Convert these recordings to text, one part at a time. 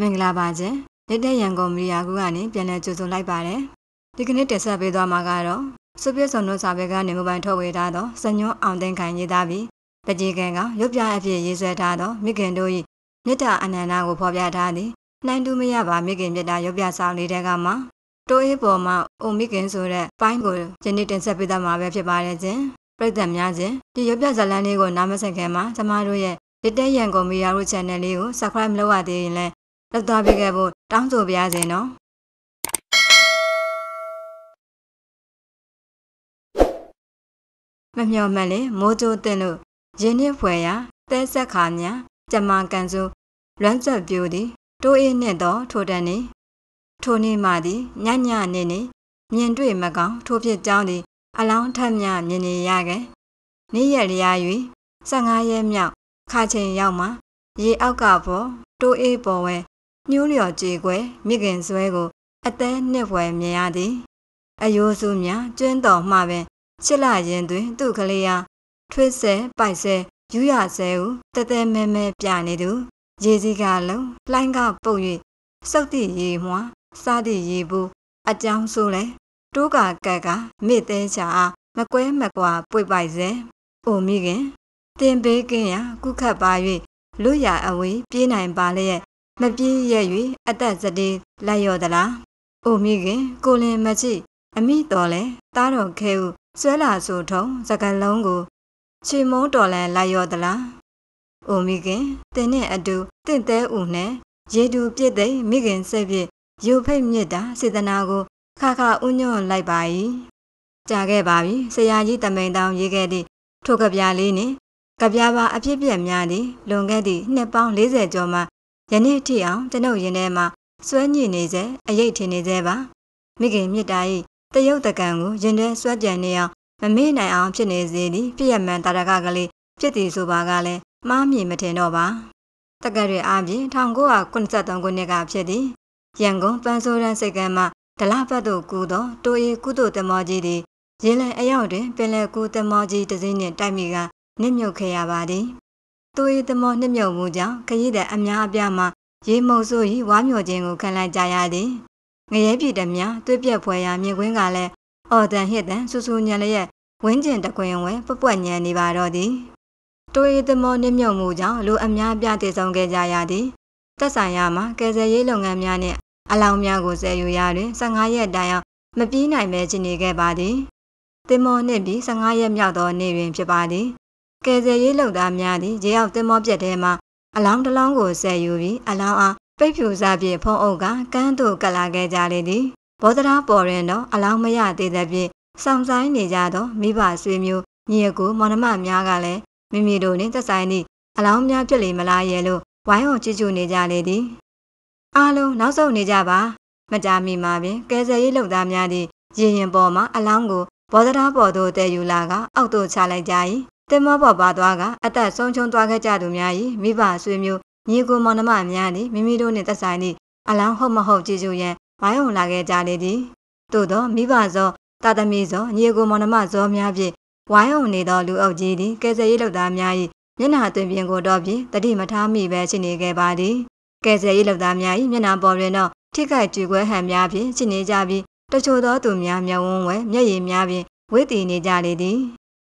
မင်္ဂလာပါရှင်လက်တဲ့ရန်ကုန်မီဒီယာကူကနေပြန်လည်ကြိုဆိုလိုက်ပါတယ်ဒီကနေ့တင်ဆက်ပေးသွားမှာကတော့စုပြစုံတို့စာပေကနေမိုဘိုင်းထုတ်ဝေထားသောစညွန်းအောင်သိန်းခိုင်ရေးသားပြီးတကြီးကန်ကရုပ်ပြအဖြစ်ရေးဆွဲထားသောမိခင်တို့၏မြစ်တာအနန္တကိုဖော်ပြထားသည်နှိုင်းတူမရပါမိခင်မြစ်တာရုပ်ပြဆောင်လေးတဲ့ကမှတိုးအေးပေါ်မှာအုံမိခင်ဆိုတဲ့ပိုင်းကိုယနေ့တင်ဆက်ပေးသွားမှာပဲဖြစ်ပါတယ်ရှင်ပြည်သက်များရှင်ဒီရုပ်ပြဇာတ်လမ်းလေးကိုနားမဆင်ခင်မှာကျမတို့ရဲ့လက်တဲ့ရန်ကုန်မီဒီယာတို့ channel လေးကို subscribe မလုပ်ရသေးရင်လည်း လုပ်သွားပေးခဲ့ဖို့တောင်းဆိုပါရစေနော်မမျော်မှန်လေမိုးကြိုးတင်လို့ရင်းနှီးဖွယ်ရာတဲဆက်ခါညာကြမကန်စုလွမ်းဆက်ပြိုသည်တိုးအေးနှင့်သောထိုတန်နေထိုနေ့မှသည်ညညနေနေမြင်တွေ့မကောင်းထိုဖြစ်ကြောင်းသည် အလောင်းထက်မြမြင်နေရခဲ့နေ့ရက်လျာ၍15ရက်မြောက်ခါချိန်ရောက်မှရေအောက်ကပေါ်တိုးအေးပေါ်ဝဲ ညှိုးလျော်ကြေကွယ်မိခင်ဆွဲကိုအသက်နှစ်ဖွယ်မြင်ရသည်အယိုးစုများကျွင်းတော်မှပင်ချစ်လာရင်တွင် သူ့ကလေးအားထွေးဆဲပိုက်ဆဲယူရဆဲဟုတသက်မဲမဲပြနေသူရေစီကလုံးလှိုင်းကပုတ်၍စုတ်တိရေမွားစားသည့်ရေဘူးအကြောင်းဆိုလဲတိုးကကက်ကမေ့သေးချာအားမကွဲမကွာပွေပိုက်စေ။အိုမိခင်တင်ပေးကင်းရာကုခတ်ပါ၍လူရအဝေးပြေးနိုင်ပါလျက် မပြေးရ၍အသက်စတေးလိုက်ရော့သလား။အိုမိခင်ကိုလင်မချိအမိတော်လဲတားတော်ခဲဟုဆွဲလာဆိုထုံစကလုံးကိုချီမုံတော်လန်လိုက်ရော့သလား။အိုမိခင်တင်းနဲ့အတူတင့်သေးဦးနဲ့ရေတူပြစ်သိမိခင်စိတ်ပြစ်ယူဖိတ်မြစ်တာစေတနာကိုခါခါဥညွန့်လိုက်ပါ၏ကြာခဲ့ပါပြီဆရာကြီးတမိန်တောင်ရေးခဲ့သည့်ထိုကပြားလေးနှင့်ကပြားပါအဖြစ်ပြက်များသည်လွန်ခဲ့သည့်နှစ်ပေါင်း40ကျော်မှ ယနေ့ထိအောင်ကျွန်ုပ်ရင်ထဲမှာစွဲညစ်နေစေအရေးထင်နေစေပါမိခင်မြစ်တာ၏တရုတ်တကန်ကိုရင်ထဲစွဲကြံနေအောင်မမေ့နိုင်အောင်ဖြစ်နေစေသည်ပြည့်ရမှန်တာရကကလေးဖြစ်သည်ဆိုပါကလည်းမှားမြင်မထင်တော့ပါတက္ကရာအပြင်1983ခုနှစ်ကဖြစ်သည်ရန်ကုန်ပန်းစိုးရန်စိတ်ကမ်းမှဒလပတ်သို့ကူသောတိုအေကုသိုလ်တမောကြီးသည်ရင်းလယ်အရောက်တွင်ပင်လယ်ကူတမောကြီးတစ်စိမ့်နှင့်တိုက်မိကနစ်မြုပ်ခဲ့ရပါသည် တိုအေတမောနစ်မြုပ်မှုကြောင့်ခရီးသည်အများအပြားမှရေမုံဆိုး၏ဝါမျောခြင်းကိုခံလိုက်ကြရသည်ငရဲပြည်တများသွေးပြက်ဖွယ်ရာမြေခွင်းကလည်းအော်တန်ဟစ်တန်ဆူဆူညံလျက်ဝင်းကျင်တကွင်ဝဲပပွက်ညံနေပါတော့သည်တိုအေသမောနစ်မြုပ်မှုကြောင့်လူအများပြတည်ဆုံခဲ့ကြရသည်သက်ဆိုင်ရာမှာကယ်ဆယ်ရေးလုပ်ငန်းများနှင့်အလောင်းများကိုဆယ်ယူရတွင်15ရက်တိုင်အောင်မပြေးနိုင်ပဲချနေခဲ့ပါသည်တင်မောနှင့်ပြီး15ရက်မြောက်သောနေ့တွင်ဖြစ်ပါသည် ကယ်ဆယ်ရေးလုပ်သားများသည်ရေရောက်တင်မောပြက်ထဲမှအလောင်းတစ်လောင်းကိုဆယ်ယူပြီးအလောင်းအားပိတ်ဖြူစားဖြင့်ဖုံးအုပ်ကကန်းသို့ကလာခဲ့ကြလေသည်ဘောဒရာပေါ်ရင်တော့အလောင်းမရသေးသဖြင့်စောင့်ဆိုင်နေကြသောမိဘဆွေမျိုးညီအကိုမောင်နှမများကလည်းမိမိတို့နှင့်သက်ဆိုင်သည့်အလောင်းများဖြစ်လေမလားရဲ့လို့ဝိုင်းအောင်ကြည့်ကြနေကြလေသည်အားလုံးနောက်ဆုံးနေကြပါမကြမီမှာပင်ကယ်ဆယ်ရေးလုပ်သားများသည့်ရေရင်ပေါ်မှအလောင်းကိုဘောဒရာပေါ်သို့တည်ယူလာကအောက်သို့ချလိုက်ကြ၏ တင်မောပေါ်ပါသွားကအသက်ဆုံးချုံသွားခဲ့ကြသူများ၏မိဘဆွေမျိုးညီကိုမောင်နှမများသည်မိမိတို့နှင့်သက်ဆိုင်သည့်အလောင်းဟုတ်မဟုတ်ကြည့်ကြရန်ဝိုင်းအောင်လာခဲ့ကြလေသည်သို့သောမိဘဇောတာသမီဇောညီကိုမောင်နှမဇောများဖြင့်ဝိုင်းအောင်နေသောလူအုပ်ကြီးသည်ကယ်ဆယ်ရေးလုပ်သားများ၏မျက်နှာသွင်းပြင်ကိုတော့ဖြင့်တတိမထားမိပဲရှိနေခဲ့ပါသည်ကယ်ဆယ်ရေးလုပ်သားများ၏မျက်နှာပေါ်တွင်တော့ထိခိုက်ကြွယ်ခွဲဟန်များဖြင့်ရှိနေကြပြီးတချို့သောသူများမျက်ဝန်းဝဲမျက်ရည်များဖြင့်ဝိတည်နေကြလေသည်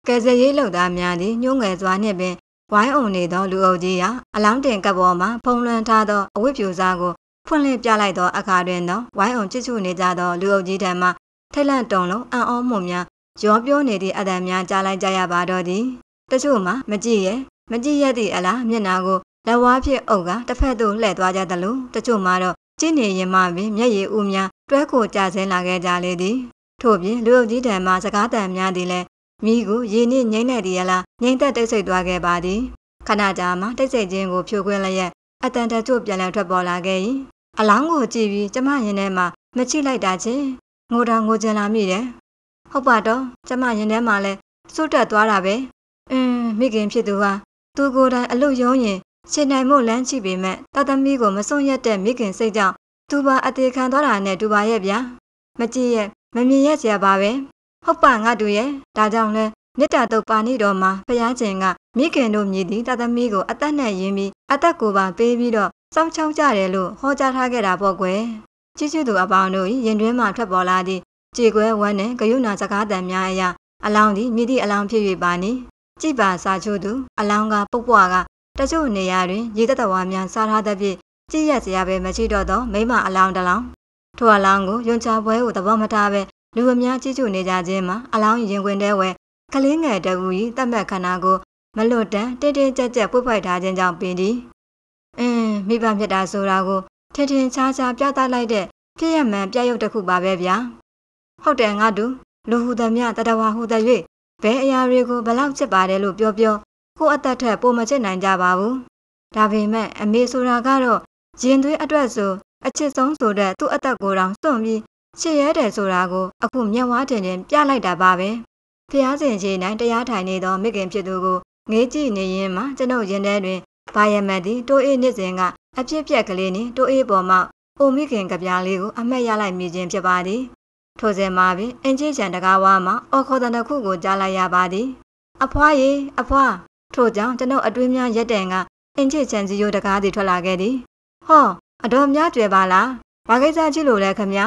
ကယ်ဆယ်ရေးလုပ်သားများသည်ညှိုးငယ်စွာနှင့်ပင်ဝိုင်းအုံနေသောလူအုပ်ကြီးဟာအလောင်းတင်ကပ်ပေါ်မှဖုံလွှမ်းထားသောအဝတ်ပြူစားကိုဖွင့်လှစ်ပြလိုက်သောအခါတွင်သောဝိုင်းအုံချစ်ချူနေကြသောလူအုပ်ကြီးထံမှထိတ်လန့်တုန်လုံးအံ့ဩမှုများရောပြောနေသည့်အတန်များကြားလိုက်ကြရပါတော့သည်တချို့မှမကြည့်ရဲ့မကြည့်ရသည့်အလားမျက်နာကိုလက်ဝါးဖြင့်အုပ်ကတစ်ဖက်သို့လှည့်သွားကြသလိုတချို့မှတော့ကြည့်နေရင်မှပင်မျက်ရည်ဦးများတွဲကိုကြဆင်းလာခဲ့ကြလေသည်ထို့ပြင်လူအုပ်ကြီးတံမှစကားတန်များသည်လည်း မိကိုရေနစ်ငိမ့်နေသည်ရလားငိမ့်သက်တိတ်ဆိတ်သွားခဲ့ပါသည်ခဏကြာမှတိတ်ဆိတ်ခြင်းကိုဖြိုခွင်းလျက်အတန်တချို့ပြန်လည်ထွက်ပေါ်လာခဲ့၏အလောင်းကိုကြည့်ပြီးကျမရင်ထဲမှာမချိလိုက်တာချင်းငိုတာငိုကြလာမိတယ်ဟုတ်ပါတော့ကျမရင်ထဲမှာလဲစိုးတက်သွားတာပဲအင်းမိခင်ဖြစ်သူဟာသူကိုယ်တိုင်အလုတ်ယုံရင်ရှင်နိုင်မို့လမ်းချိပေမဲ့တသမီးကိုမစွန့်ရက်တဲ့မိခင်စိတ်ကြောင့်သူပါအသေးခံသွားတာနဲ့တူပါရဲ့ဗျာမကြည့်ရဲ့မမြင်ရက်စရာပါပဲ ဟုတ်ပါငါတူရဲ့ဒါကြောင့်လဲမေတ္တာတုတ်ပါနေတော်မှာဖျားခြင်းကမိခင်တို့မြည်သည့်တသမီးကိုအသက်နဲ့ရင်းပြီးအသက်ကိုပါပေးပြီးတော့စောင်းချောင်းကြတယ်လို့ဟောကြားထားခဲ့တာပေါ့ကွယ်ကြီးကျူးသူအပေါင်းတို့၏ရင်တွင်းမှထွက်ပေါ်လာသည့်ကြေကွဲဝမ်းနှင့်ဂယုဏစကားတန်များအရာအလောင်းသည်မြည်သည့်အလောင်းဖြစ်၍ပါနေကြည်ပါစာချိုးသူအလောင်းကပုတ်ပွားကတချို့နေရာတွင်ရေတတဝါများစားထားသဖြင့်ကြည်ရက်စရာပဲမရှိတော့သောမိမအလောင်းတစ်လောင်းထိုအလောင်းကိုယွန်ချပွဲကိုသဘောမထားပဲ လူအများကြည့်ကြနေကြခြင်းမှာအလောင်းရင်ခွင်ထဲဝဲကလေးငယ်တအူ၏တတ်မှတ်ခန္ဓာကိုမလွတ်တမ်းတင်းတင်းကြပ်ကြပ်ပွေ့ဖွက်ထားခြင်းကြောင့်ပင်သည်အင်းမိဘဖြစ်တာဆိုတာကိုထင်ထင်ရှားရှားပြသလိုက်တဲ့ပြည့်ရမှန်ပြရုပ်တစ်ခုပါပဲဗျာဟုတ်တယ်ငါတို့လူဟူသည်မြတတဝါဟူသည်၍ဘယ်အရာတွေကိုဘလောက်ချစ်ပါတယ်လို့ပြောပြောကိုအသက်ထက်ပိုမချစ်နိုင်ကြပါဘူးဒါပေမဲ့အမေဆိုတာကတော့ရင်သွေးအတွက်ဆိုအချစ်ဆုံးဆိုတဲ့သူ့အသက်ကိုယ်တောင်စွန့်ပြီး ချစ်ရဲတယ်ဆိုတာကိုအခုမျက်ဝါးထင်ထင်ပြလိုက်တာပါပဲဖျားစင်ကြီးနိုင်တရားထိုင်နေသောမိခင်ဖြစ်သူကိုငေးကြည့်နေရင်မှကျွန်ုပ်ရင်ထဲတွင်ဘာယမတ်သည်တိုးအေးနှစ်စဉ်ကအဖြစ်ပြက်ကလေးနှင့်တိုးအေးပေါ်မှအိုမိခင်ကပြားလေးကိုအမက်ရလိုက်မိခြင်းဖြစ်ပါသည်ထိုစဉ်မှာပင်အင်ကြီးချန်တကားဝါမှအော်ခေါ်တဲ့ခုကိုကြားလိုက်ရပါသည်အဖွားရေအဖွားထို့ကြောင့်ကျွန်ုပ်အတွင်းများရက်တန်ကအင်ကြီးချန်စီယိုတကားသည်ထွက်လာခဲ့သည်ဟောအတော်များကျွယ်ပါလားဘာကိစ္စကြည့်လို့လဲခမညာ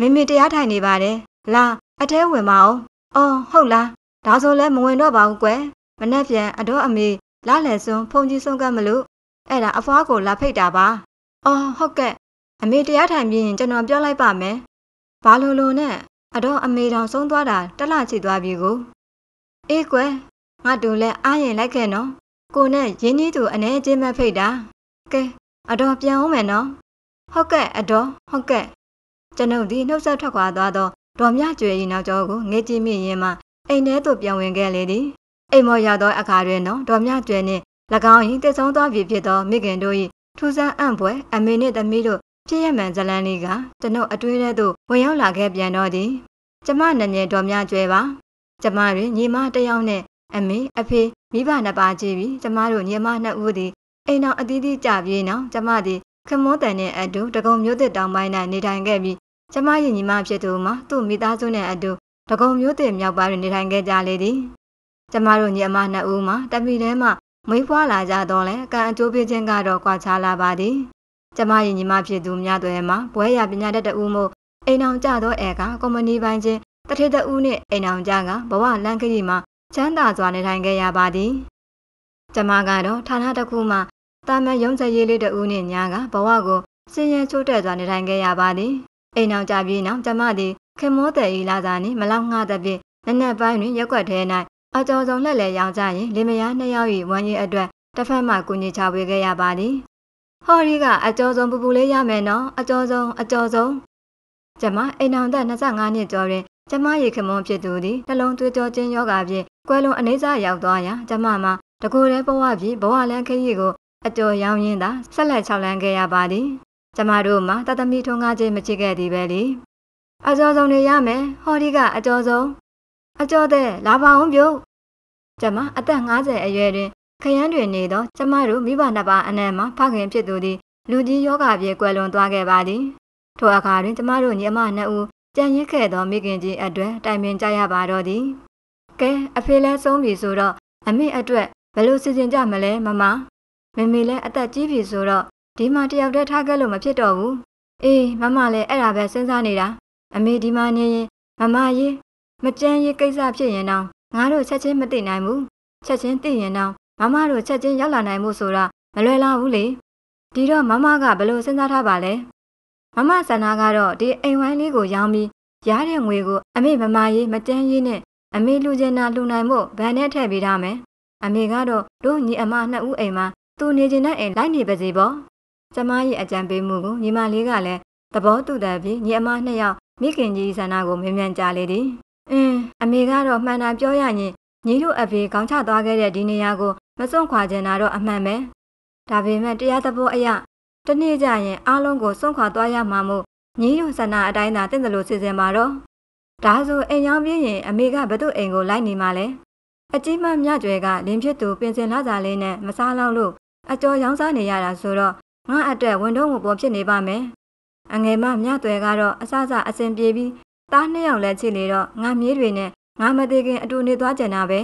မိမိတရားထိုင်နေပါတယ်လာအထဲဝင်ပါအောင်အော်ဟုတ်လားဒါဆိုလဲမဝင်တော့ပါဘူးကွယ်မနှက်ပြန်အတော်အမေလာလဲစွန်းဖုန်ကြီးဆုံးကပ်မလို့အဲ့ဒါအဖွားကိုလာဖိတ်တာပါအော်ဟုတ်ကဲ့အမေတရားထိုင်ပြီးရင်ကျွန်တော်ပြောလိုက်ပါမယ်ဘာလို့လို့နဲ့အတော့အမေတော်ဆုံးသွားတာတလချီသွားပြီကိုအေးကွယ်ငါတို့လည်းအားရင်လိုက်ခဲ့နော်ကိုနဲ့ရင်းနှီးသူအနေချင်းမဖိတ်တာကဲအတော်ပြန်အောင်မယ်နော်ဟုတ်ကဲ့အတော်ဟုတ်ကဲ့ ကျွန်ုပ်ဒီနှုတ်ဆက်ထွက်ခွာသွားတော့ဒေါ်မြကျွေရီနောက်ကျောကိုငေးကြည့်မိရင်မှအိမ်ထဲသို့ပြန်ဝင်ခဲ့လေသည်အိမ်မော်ရောက်သောအခါတွင်တော့ဒေါ်မြကျွေနှင့်၎င်း၏တည်ဆုံးသွားပြီဖြစ်သောမိခင်တို့၏ထူးဆန်းအံ့ဖွယ်အမေနှင့်သမီးတို့ဖြစ်ရမှန်ဇလန်းလေးကကျွန်ုပ်အတွင်းထဲသို့ဝင်ရောက်လာခဲ့ပြန်တော့သည်ကျမနည်းနည်းတော်များကျွဲပါကျမတွင်ညီမတစ်ယောက်နဲ့အမေအဖေမိဘနှစ်ပါးကြည့်ပြီးကျမတို့ညီမနှစ်ဦးသည်အိမ်တော်အသီးသီးကြပြေးနောင်ကျမသည်ခမောတန်နဲ့အတူတကုံမျိုးသစ်တောင်ပိုင်း၌နေထိုင်ခဲ့ပြီး ကျမရဲ့ညီမဖြစ်သူမှာသူ့မိသားစုနဲ့အတူတကုံမျိုးသစ်မြောက်ပိုင်းတွင်နေထိုင်ခဲ့ကြလေသည်ကျမတို့ညီမနှစ်ဦးမှာတပီထဲမှမွေးဖွားလာကြတော့လဲကံအကျိုးပေးခြင်းကတော့ကွာခြားလာပါသည်ကျမရဲ့ညီမဖြစ်သူများတွေမှာဘွဲရပညာတတ်တူမို့အိမ်အောင်ကြသောအဲကကုမ္ပဏီပိုင်းချင်းတထေတဦးနှင့်အိမ်အောင်ကြကဘဝလန့်ခရီမှာချမ်းသာစွာနေထိုင်ခဲ့ရပါသည်ကျမကတော့ဌာနတစ်ခုမှတာမန်ရုံးစရေးလေးတဦးနှင့်ညာကဘဝကိုစင်ရင်ချိုးတဲ့စွာနေထိုင်ခဲ့ရပါသည် အိမ်အောင်ကြပြီးနောက်ကျမသည်ခင်မောတဲ့ဤလာစာနှင့်မလောက်ငှသဖြင့်နက်နက်ပိုင်းတွင်ရက်ွက်ထဲ၌အကျော်ဆုံးလှက်လဲရောင်ကြရင်လင်မယားနှစ်ယောက်၏ဝမ်းရည်အတွက်တစ်ဖက်မှကူညီချပေးခဲ့ရပါသည်ဟော်ရီကအကျော်ဆုံးပူပူလေးရမယ်နော်အကျော်ဆုံးအကျော်ဆုံးကျမအိမ်အောင်သက်25နှစ်ကျော်တွင်ကျမရေခမွန်ဖြစ်သူသည်နှလုံးသွေးကြောခြင်းယောဂဖြင့်ကွယ်လွန်အနေစာရောက်သွားရာကျမမှာတကူတဲ့ဘဝဖြစ်ဘဝလန်းခရီးကိုအကျော်ရောင်းရင်းသာဆက်လက်ချောက်လန်းခဲ့ရပါသည် ကျမတို့မှာတသမီထုံကားခြင်းမချစ်ခဲ့သည်ပဲလေအကျော်ဆုံးနေရမယ်ဟော်ဒီကအကျော်ဆုံးအကျော်တဲ့လာပါအောင်ပြုတ်ကျမအသက်50အရွယ်တွင်ခရမ်းတွင်နေသောကျမတို့မိဘနှစ်ပါးအနက်မှဖခင်ဖြစ်သူသည်လူကြီးယောဂပြေကွယ်လွန်သွားခဲ့ပါသည်ထိုအခါတွင်ကျမတို့ညီမနှစ်ဦးကြံရစ်ခဲ့သောမိခင်ကြီးအတွက်တိုင်ပင်ကြရပါတော့သည်ကဲအဖေလဲဆုံးပြီဆိုတော့အမေအတွက်ဘယ်လိုစီစဉ်ကြမလဲမမမမေလည်းအသက်ကြီးပြီဆိုတော့ ဒီမှာတယောက်တည်းထားခဲ့လို့မဖြစ်တော့ဘူးအေးမမလည်းအဲ့ဒါပဲစဉ်းစားနေတာအမေဒီမှာနေရင်မမရေးမကြမ်းရေးကိစ္စဖြစ်ရင်တော့ငါတို့ချက်ချင်းမသိနိုင်ဘူးချက်ချင်းသိရင်တော့မမတို့ချက်ချင်းရောက်လာနိုင်မှုဆိုတာမလွယ်လာဘူးလေဒီတော့မမကဘယ်လိုစဉ်းစားထားပါလဲမမဆန္ဒကတော့ဒီအိမ်ဝိုင်းလေးကိုရောင်းပြီးရတဲ့ငွေကိုအမေမမရေးမတန်းရေးနဲ့အမေလူချင်တာလူနိုင်ဖို့ဗန်နဲ့ထည့်ပေးထားမယ်အမေကတော့တို့ညီအမနှစ်ဦးအိမ်မှာသူနေချင်တဲ့အိမ်လိုက်နေပါစေပေါ့ ကျမရဲ့အကြံပေးမှုကိုညီမလေးကလည်းသဘောတူတယ်ပြီးညီအမနှစ်ယောက်မိခင်ကြီးဆန္ဒကိုမြင်မြန်ကြလေသည်အင်းအမေကတော့မှန်တာပြောရရင်ညီတို့အဖေခေါင်းချသွားခဲ့တဲ့ဒီနေရာကိုမစွန့်ခွာကျင်တာတော့အမှန်ပဲဒါပေမဲ့တရားသဘောအရတနေ့ကျရင်အားလုံးကိုစွန့်ခွာသွားရမှာမို့ညီတို့ဆန္ဒအတိုင်းသာတင့်တယ်လို့စီစဉ်ပါတော့ဒါဆိုအိမ်ရောက်ပြင်းရင်အမေကဘသူ့အိမ်ကိုလိုက်နေမှာလဲအကြီးမမြကျွဲကလင်းဖြစ်သူပင်စင်လာစားလေးနဲ့မစားလောက်လို့အကျော်ရောင်းစားနေရတာဆိုတော့ ငါအတွက်ဝန်တော့မှုပေါ်ဖြစ်နေပါမယ်အငယ်မမြသွဲကတော့အစစအစဉ်ပြေပြီးသားနှစ်ယောက်လည်းချစ်လေတော့ငါမြေးတွေနဲ့ငါမသေးခင်အတူနေသွားကြတာပဲ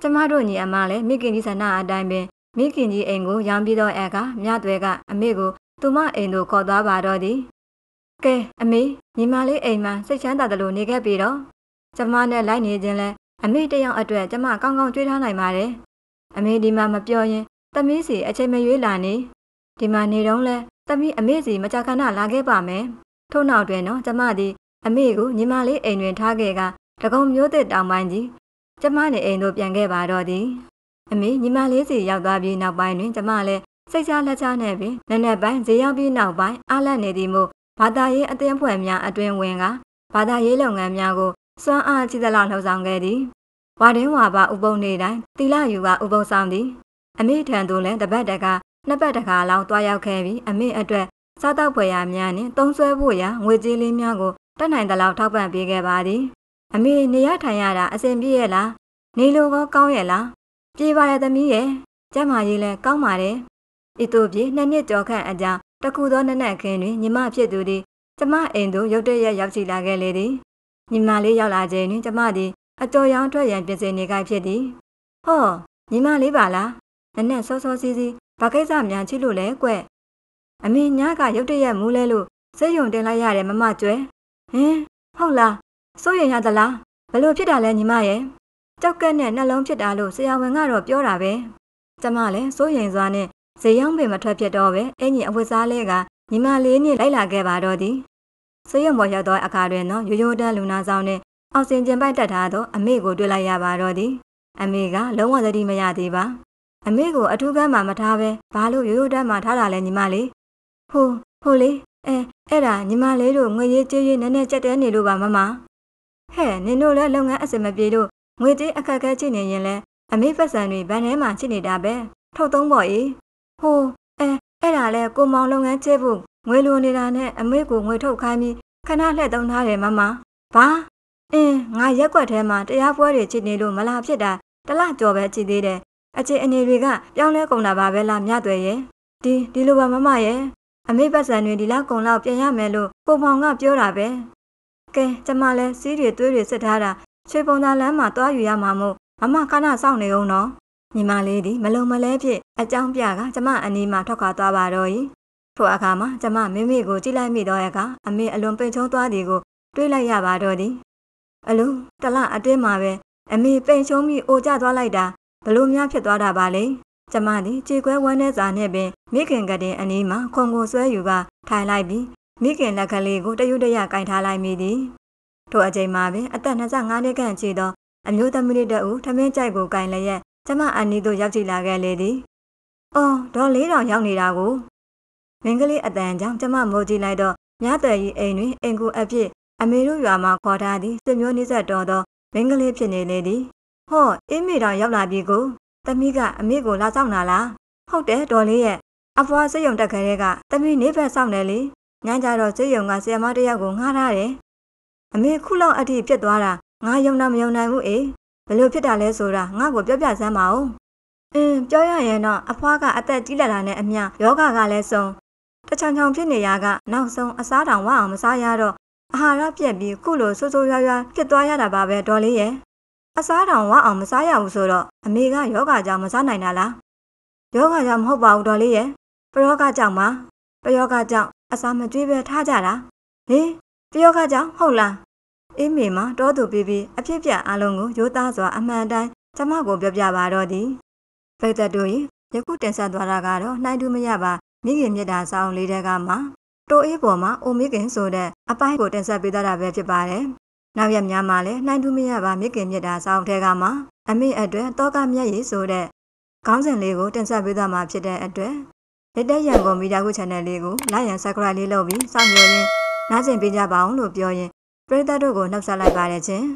ကျမတို့ညီအမလည်းမိခင်ကြီးဆန္ဒအတိုင်းပင်မိခင်ကြီးအိမ်ကိုရောင်းပြီးတော့အက်ကမြသွဲကအမေကိုသူမအိမ်သို့ခေါ်သွားပါတော့သည်ကဲအမေညီမလေးအိမ်မှာစိတ်ချမ်းသာတယ်လို့နေခဲ့ပြီတော့ကျမနဲ့လိုက်နေခြင်းလဲအမေတယောက်အတွက်ကျမကောင်းကောင်းကြွေးထားနိုင်ပါတယ်အမေဒီမှာမပြောရင်သမီးစီအချိန်မရွေးလာနေ ဒီမှာနေတော့လဲသမီးအမေစီမကြခဏလာခဲ့ပါမယ်ထို့နောက်တွင်တော့ကျမသည်အမေကိုညီမလေးအိမ်တွင်ထားခဲ့ကတကုံမျိုးသစ်တောင်ပိုင်းကြီးကျမနဲ့အိမ်သို့ပြန်ခဲ့ပါတော့သည်အမေညီမလေးစီရောက်သွားပြီးနောက်ပိုင်းတွင်ကျမလည်းစိတ်ချလက်ချနဲ့ပင်နက်နက်ပိုင်းဈေးရောက်ပြီးနောက်ပိုင်းအားလတ်နေသည်မို့ဘာသာရေးအသင်းဖွဲ့များအတွင်ဝင်ကဘာသာရေးလုပ်ငန်းများကိုစွမ်းအားကြီးသလောက်လှုပ်ဆောင်ခဲ့သည်ဝါတင်းဝါပါဥပုံနေတိုင်းတီလာယူကဥပုံဆောင်သည်အမေထံသို့လည်းတပတ်တက နှစ်ပတ်တခါလောက်တွားရောက်ခဲ့ပြီးအမေအတွက်စားတောက်ဖွယ်ရာများနှင့်သုံးဆွဲဖို့ရာငွေကြေးလေးများကိုတက်နိုင်သလောက်ထောက်ပံ့ပေးခဲ့ပါသည်အမေနေရထိုင်ရတာအဆင်ပြေရဲ့လားနေလိုကောကောင်းရဲ့လားပြေပါရဲ့သမီးရဲ့ကျမကြီးလည်းကောင်းပါတယ်ဤသို့ဖြစ်နှစ်နှစ်ကျော်ခန့်အကြာတခုသောနက်နက်ခင်းတွင်ညီမဖြစ်သူသည်ကျမအိမ်သို့ရုတ်တရက်ရောက်ရှိလာခဲ့လေသည်ညီမလေးရောက်လာချိန်တွင်ကျမသည်အကျော်ရောင်ထွက်ရန်ပြင်ဆင်နေကြဖြစ်သည်ဟောညီမလေးပါလားနက်နက်စောစောစီးစီး ဘာကိစ္စများချစ်လို့လဲကွအမေညာကရုတ်တရက်မူးလဲလို့စိတ်ယုံတင်လိုက်ရတယ်မမကျွဲဟင်ဟုတ်လားစိုးရင်ရသလားဘလို့ဖြစ်တာလဲညီမရဲ့ကြောက်ကက်နဲ့နှလုံးဖြစ်တာလို့ဆရာဝန်ကတော့ပြောတာပဲကျမလည်းစိုးရင်စွာနဲ့ဇေယောင်းပင်မထွက်ဖြစ်တော့ပဲအင်ကြီးအဝတ်စားလေးကညီမလေးနဲ့လိုက်လာခဲ့ပါတော့သည်ဆေးရုံပေါ်ရောက်သောအခါတွင်တော့ရိုးရိုးတန်းလူနာဆောင်နဲ့အောက်ဆင်ဂျင်ပိုက်တက်ထားသောအမေကိုတွေ့လိုက်ရပါတော့သည်အမေကလုံးဝသတိမရသေးပါ အမေကိုအထူးကမ်းမှမထားပဲဘာလို့ရိုးရိုးတန်းမှထားတာလဲညီမလေးဟိုဟိုလေအဲအဲ့ဒါညီမလေးတို့ငွေရေးကြေးရေးနည်းနည်းကြက်တဲနေလို့ပါမမဟဲ့နင်တို့လည်းလုပ်ငန်းအစင်မပြေလို့ငွေကြေးအခက်အခဲချိနေရင်လဲအမေဖက်ဆန်တွေဗန်ထဲမှာချိနေတာပဲထုတ်သုံးပေါ့အေးဟိုအဲအဲ့ဒါလဲကိုမောင်လုပ်ငန်းချဲဖို့ငွေလိုနေတာနဲ့အမေကိုငွေထုတ်ခိုင်းပြီးခဏလှည့်သုံးထားတယ်မမဘာအင်းငါရက်ွက်ထဲမှာတရားပွဲတွေချိနေလို့မလာဖြစ်တာတလကြော်ပဲချိသေးတယ် အခြေအနေတွေကပြောင်းလဲကုန်တာပါပဲလားမြတ်တွေရဲ့ဒီဒီလိုပါမမရဲ့အမေပတ်စံတွေဒီလောက်ကုန်လောက်ပြန်ရမယ်လို့ကိုမောင်ကပြောတာပဲကဲကျမလည်းစီးတွေသွေးတွေစစ်ထားတာချွေပုံသာလမ်းမှာတွားယူရမှာမို့မမခဏစောင့်နေအောင်နော်ညီမလေးဒီမလုံမလဲဖြစ်အကြောင်းပြကကျမအနီးမှာထွက်ခွာသွားပါတော့၏ထိုအခါမှာကျမမိမိကိုကြည့်လိုက်မိတော့ရကအမေအလွန်ပိန်ချုံသွားသည်ကိုတွေးလိုက်ရပါတော့သည်အလုံးတလအတွင်းမှာပဲအမေပိန်ချုံပြီးအိုကျသွားလိုက်တာ ဘလို့များဖြစ်သွားတာပါလေကျမသည်ကြေကွဲဝမ်းနဲ့စာနဲ့ပင်မိခင်ကတဲ့အနီးမှာခွန်ကိုဆွဲယူကထိုင်လိုက်ပြီးမိခင်လက်ကလေးကိုတရွတ်တရကင်ထားလိုက်မိသည်ထိုအချိန်မှာပင်အသက်25နှစ်ခန့်ရှိသောအမျိုးသမီးတဦးထမင်းကြိုက်ကိုကင်လျက်ကျမအနီးသို့ရောက်ကြည့်လာခဲ့လေသည်။အော်ဒေါ်လေးတောင်ရောက်နေတာကိုမင်းကလေးအတန်ကြောင့်ကျမမိုးကြည့်လိုက်တော့မြတ်တယ်ကြီးအိမ်တွင်အင်ကူအဖြစ်အမေတို့ရွာမှာခေါ်ထားသည်ဆွေမျိုးနှိစက်တော်သောမင်းကလေးဖြစ်နေလေသည်။ ဟောအင်းမေတောင်ရောက်လာပြီကိုသမီးကအမေကိုလာဆောင်လာလား။ဟုတ်တယ်ဒေါ်လေးရဲ့အဖွားစိတ်ယုံတက်ခဲတဲ့ကသမီးနေဘက်ဆောင်တယ်လေ။ညကြတော့စိတ်ယုံကဆီယမတယောက်ကိုငှားထားတယ်။အမေခုလောက်အထိပြစ်သွားတာငါယုံတာမယုံနိုင်ဘူးအေးဘလို့ဖြစ်တာလဲဆိုတာငါ့ကိုပြောပြစမ်းပါဦး။အင်းပြောရရင်တော့အဖွားကအသက်ကြီးလာတာနဲ့အမျှယောဂကလည်းဆုံးတချောင်ချောင်ဖြစ်နေရကနောက်ဆုံးအစားတောင်ဝအောင်မစားရတော့အာဟာရပြက်ပြီးခုလိုဆိုးဆိုးရွားရွားဖြစ်သွားရတာပါပဲဒေါ်လေးရဲ့ အစားတောင်ဝအောင်မစားရဘူးဆိုတော့အမေကယောဂကြောင့်မစားနိုင်တာလားယောဂကြောင့်မဟုတ်ပါဘူးဒေါ်လေးရဲ့ပယောဂကြောင့်ပါပယောဂကြောင့်အစာမကျွေးပဲထားကြတာဟေးပယောဂကြောင့်ဟုတ်လားအေးမေမတောသူပြီးပြီးအဖြစ်ပြအလုံးကိုရိုးသားစွာအမှန်တိုင်းကျမကိုပြောပြပါတော့သည်ပရိသတ်တို့ယခုတင်ဆက်သွားတာကတော့နှိုင်းတူမရပါမိခင်မြတ်တာဆောင်လေးတဲကမှတိုအေးပေါ်မှာအိုမိခင်ဆိုတဲ့အပိုင်းကိုတင်ဆက်ပေးတာပဲဖြစ်ပါတယ် နောက်ရက်များမှာလည်းနှိုင်းတူမရပါမိခင်မြတ်တာဆောင်ထဲကမှအမေအတွက်တောကမြတ်ရည်ဆိုတဲ့ခေါင်းစဉ်လေးကိုတင်ဆက်ပေးသွားမှာဖြစ်တဲ့အတွက်လက်တက်ရန်ကုန်မီဒီယာကု channel လေးကို like ရန် subscribe လေးလုပ်ပြီးစောင့်မျှော်ရင်းနားဆင်ပေးကြပါအောင်လို့ပြောရင်ပရိသတ်တို့ကိုနှုတ်ဆက်လိုက်ပါတယ်ချင်း